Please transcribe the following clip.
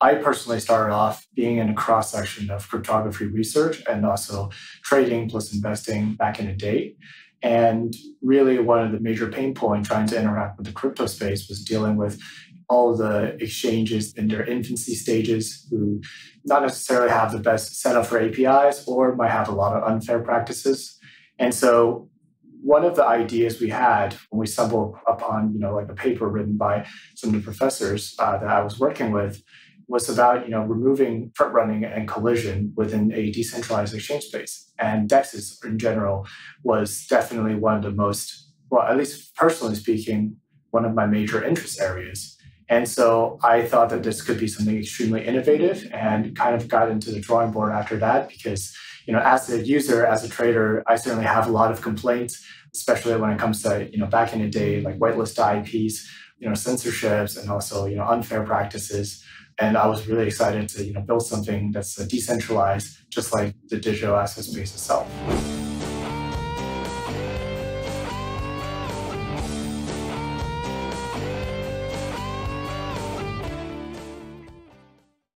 I personally started off being in a cross section of cryptography research and also trading plus investing back in the day. And really, one of the major pain points trying to interact with the crypto space was dealing with all the exchanges in their infancy stages who not necessarily have the best setup for APIs or might have a lot of unfair practices. And so one of the ideas we had when we stumbled upon, you know, like a paper written by some of the professors uh, that I was working with was about, you know, removing front running and collision within a decentralized exchange space. And DEXs in general was definitely one of the most, well, at least personally speaking, one of my major interest areas. And so I thought that this could be something extremely innovative and kind of got into the drawing board after that because, you know, as a user, as a trader, I certainly have a lot of complaints, especially when it comes to, you know, back in the day, like whitelist IPs, you know, censorships and also, you know, unfair practices. And I was really excited to, you know, build something that's uh, decentralized, just like the digital asset space itself.